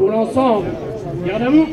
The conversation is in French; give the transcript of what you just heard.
Pour l'ensemble, garde à vous.